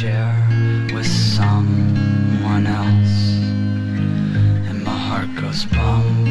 share with someone else, and my heart goes bump.